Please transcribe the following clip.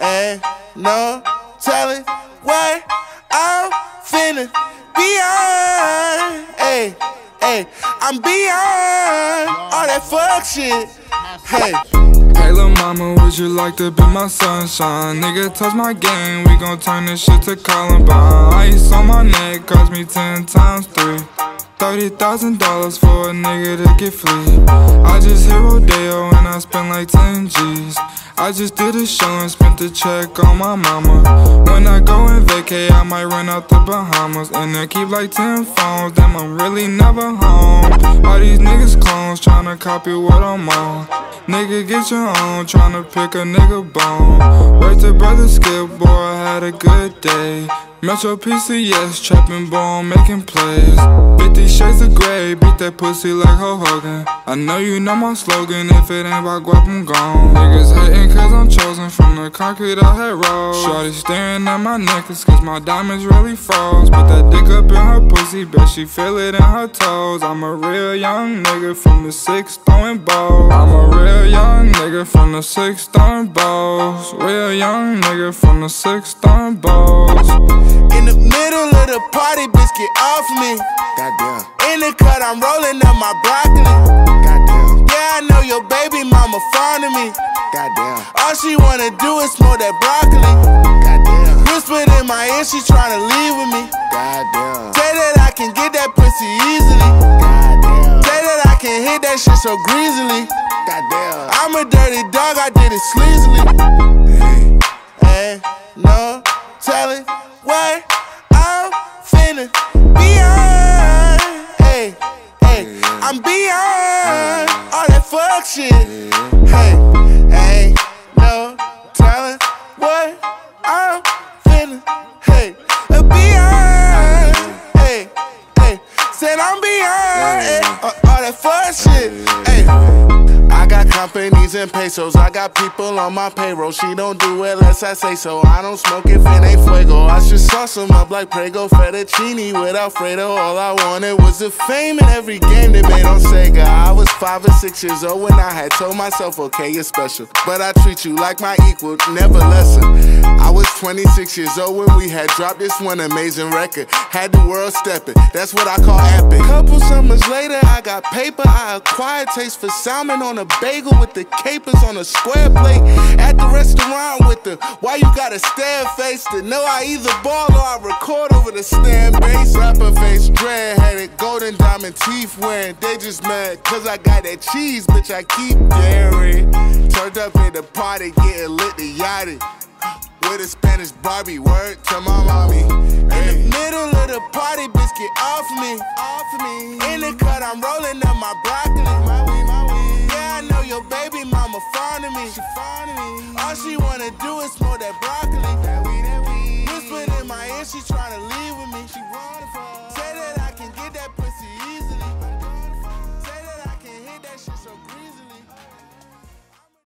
Ain't no telling what I'm finna beyond. Hey, hey, I'm beyond all that fuck shit. Hey. Hey lil' mama, would you like to be my sunshine? Nigga, touch my game, we gon' turn this shit to Columbine Ice on my neck, cost me ten times three Thirty thousand dollars for a nigga to get free. I just hit Rodeo and I spend like 10 G's. I just did a show and spent the check on my mama. When I go and vacay, I might run out the Bahamas. And I keep like 10 phones, damn, I'm really never home. All these niggas clones tryna copy what I'm on. Nigga, get your own, tryna pick a nigga bone. Right to brother Skip, boy, I had a good day. Metro PCS, trapping ball, making plays. 50 shades of gray, beat that pussy like Hulk Hogan. I know you know my slogan, if it ain't about guap, I'm gone. Niggas hating cause I'm chosen from the concrete I had rolled. Shorty staring at my necklace cause my diamonds really froze. Put that dick up in her pussy, bet she feel it in her toes. I'm a real young nigga from the six throwing balls. I'm a real young nigga from the six throwing balls. Real young nigga from the six throwing balls. In the middle of the party, bitch, get off me. Goddamn. In the cut, I'm rolling up my broccoli. Goddamn. Yeah, I know your baby mama fond of me. Goddamn. All she wanna do is smoke that broccoli. Goddamn. Whispered in my ear, she tryna leave with me. Goddamn. Say that I can get that pussy easily. Goddamn. Say that I can hit that shit so greasily. Goddamn. I'm a dirty dog, I did it sleazily. What I'm finna beyond. Hey, hey, I'm beyond all that fuck shit. Hey, ain't no telling what I'm finna. Hey, beyond. Hey, hey, said I'm beyond hey, all that fuck and pesos, I got people on my payroll. She don't do it unless I say so. I don't smoke if it ain't fuego. I should sauce them up like Prego fettuccine with Alfredo. All I wanted was the fame in every game they made on Sega. I was five or six years old when I had told myself, okay, you're special. But I treat you like my equal, never lesser. I was 26 years old when we had dropped this one amazing record. Had the world stepping, that's what I call epic. Couple summers later, I got paper. I acquired taste for salmon on a bagel with the capers on a square plate. At the restaurant with the why you got a stare face to know I either ball or I record over the stand bass. Rapper face, dread headed, golden diamond teeth wearing. They just mad cause I got that cheese, bitch. I keep daring. Turned up at the party, getting lit the Yachty. With a Spanish Barbie, word to my mommy. In the middle of the party, bitch, get off me. Off me. In the cut, I'm rolling up my broccoli. Fond of me. All she wanna do is smoke